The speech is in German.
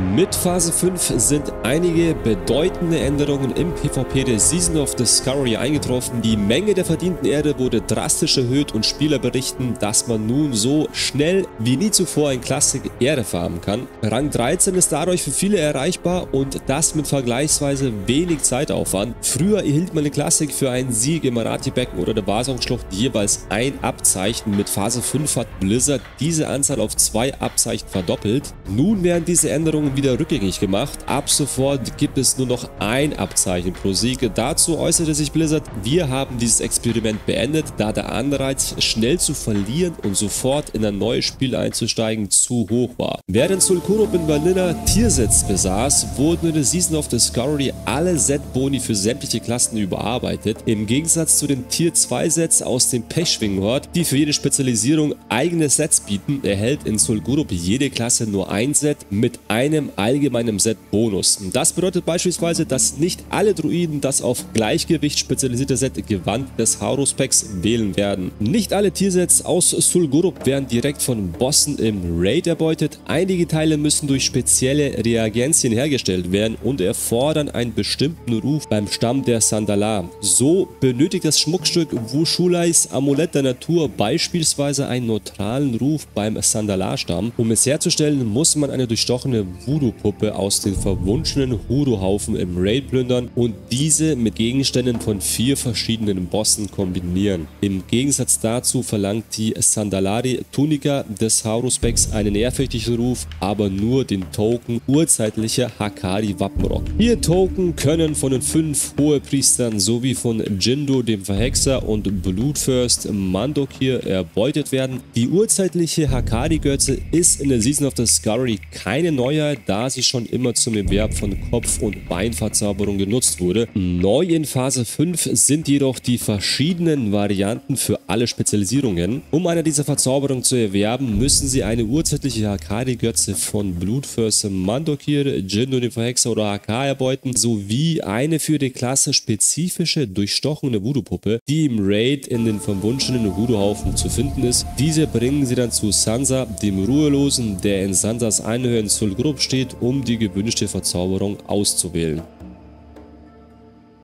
Mit Phase 5 sind einige bedeutende Änderungen im PvP der Season of Discovery eingetroffen. Die Menge der verdienten Erde wurde drastisch erhöht und Spieler berichten, dass man nun so schnell wie nie zuvor ein Klassik Erde farmen kann. Rang 13 ist dadurch für viele erreichbar und das mit vergleichsweise wenig Zeitaufwand. Früher erhielt man eine Klassik für einen Sieg im Marati-Becken oder der Basungsschlucht jeweils ein Abzeichen. Mit Phase 5 hat Blizzard diese Anzahl auf zwei Abzeichen verdoppelt. Nun werden diese Änderungen Wieder rückgängig gemacht. Ab sofort gibt es nur noch ein Abzeichen pro Sieg. Dazu äußerte sich Blizzard, wir haben dieses Experiment beendet, da der Anreiz schnell zu verlieren und sofort in ein neues Spiel einzusteigen zu hoch war. Während Sulkurup in Vanilla Tiersets besaß, wurden in der Season of Discovery alle Set-Boni für sämtliche Klassen überarbeitet. Im Gegensatz zu den Tier 2 Sets aus dem Pechschwinghort, die für jede Spezialisierung eigene Sets bieten, erhält in Sulgurup jede Klasse nur ein Set mit einem einem allgemeinen Set-Bonus. Das bedeutet beispielsweise, dass nicht alle Druiden das auf Gleichgewicht spezialisierte Set Gewand des Haurus-Packs wählen werden. Nicht alle Tiersets aus Sulgurup werden direkt von Bossen im Raid erbeutet. Einige Teile müssen durch spezielle Reagenzien hergestellt werden und erfordern einen bestimmten Ruf beim Stamm der Sandala. So benötigt das Schmuckstück Wushulais Amulett der Natur beispielsweise einen neutralen Ruf beim Sandala-Stamm. Um es herzustellen, muss man eine durchstochene Voodoo-Puppe aus den verwunschenen Hoodoo-Haufen im Raid plündern und diese mit Gegenständen von vier verschiedenen Bossen kombinieren. Im Gegensatz dazu verlangt die Sandalari Tunica des Haurus-Packs einen ehrfürchtigen Ruf, aber nur den Token urzeitlicher Hakari Wappenrock. Vier Token können von den fünf Hohepriestern sowie von Jindo dem Verhexer und Blutfürst Mandokir erbeutet werden. Die urzeitliche Hakari-Götze ist in der Season of Discovery keine neue da sie schon immer zum Erwerb von Kopf- und Beinverzauberung genutzt wurde. Neu in Phase 5 sind jedoch die verschiedenen Varianten für alle Spezialisierungen. Um eine dieser Verzauberungen zu erwerben, müssen sie eine urzeitliche Hakari-Götze von Blutfürste Mandokir, Jindo den Verhexer oder AK erbeuten, sowie eine für die Klasse spezifische, durchstochene Voodoo-Puppe, die im Raid in den verwunschenen Voodoo-Haufen zu finden ist. Diese bringen sie dann zu Sansa, dem Ruhelosen, der in Sansas Einhöhe in Sulgrub steht, um die gewünschte Verzauberung auszuwählen.